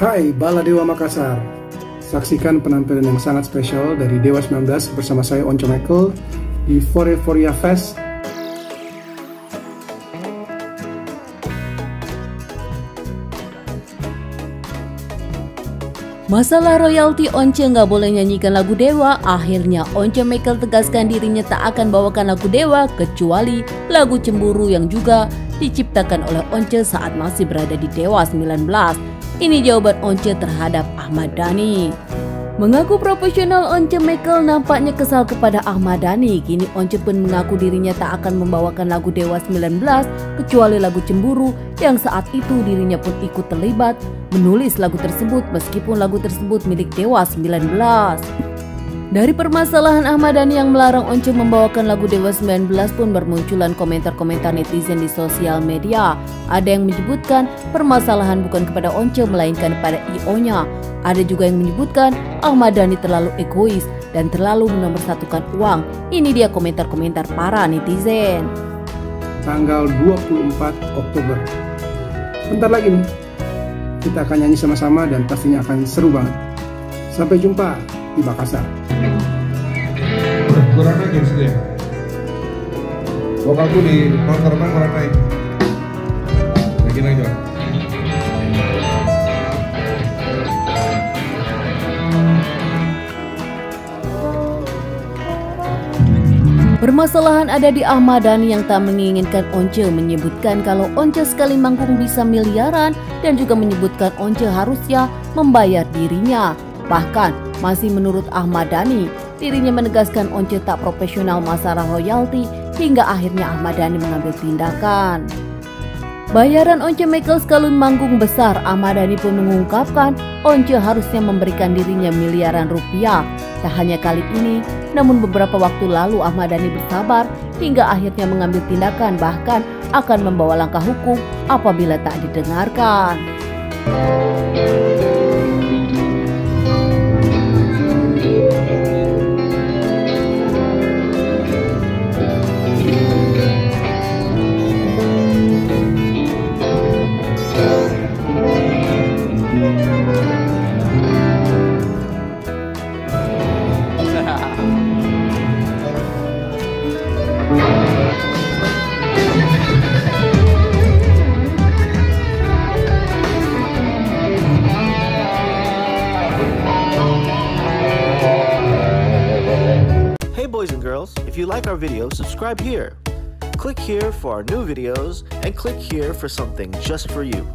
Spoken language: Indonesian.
Hai Bala Dewa Makassar. Saksikan penampilan yang sangat spesial dari Dewa 19 bersama saya Onco Michael di Foria Fest. Masalah royalti Once nggak boleh nyanyikan lagu Dewa, akhirnya Once Michael tegaskan dirinya tak akan bawakan lagu Dewa kecuali lagu Cemburu yang juga diciptakan oleh Once saat masih berada di Dewa 19. Ini jawaban Once terhadap Ahmad Dhani. Mengaku profesional Once Michael nampaknya kesal kepada Ahmad Dhani. Kini Once pun mengaku dirinya tak akan membawakan lagu Dewa 19 kecuali lagu Cemburu yang saat itu dirinya pun ikut terlibat menulis lagu tersebut meskipun lagu tersebut milik Dewa 19. Dari permasalahan Ahmad Dhani yang melarang Once membawakan lagu Dewa 19 pun bermunculan komentar-komentar netizen di sosial media. Ada yang menyebutkan permasalahan bukan kepada Once melainkan pada IO-nya. Ada juga yang menyebutkan Ahmad Dhani terlalu egois dan terlalu menomorsatukan uang. Ini dia komentar-komentar para netizen. Tanggal 24 Oktober. Bentar lagi nih. Kita akan nyanyi sama-sama dan pastinya akan seru banget. Sampai jumpa di Makassar. Kurang naik ya situ ya. Vokalku di counter man kurang naik. Lagi coba. Permasalahan ada di Ahmad Dhani yang tak menginginkan Once menyebutkan kalau Once sekali manggung bisa miliaran dan juga menyebutkan Once harusnya membayar dirinya. Bahkan masih menurut Ahmad Dhani, dirinya menegaskan Once tak profesional masalah royalti hingga akhirnya Ahmad Dhani mengambil tindakan. Bayaran Once Michael sekali manggung besar, Ahmad Dhani pun mengungkapkan Once harusnya memberikan dirinya miliaran rupiah. Tak hanya kali ini, namun beberapa waktu lalu Ahmad Dhani bersabar hingga akhirnya mengambil tindakan bahkan akan membawa langkah hukum apabila tak didengarkan. If you like our videos, subscribe here. Click here for our new videos and click here for something just for you.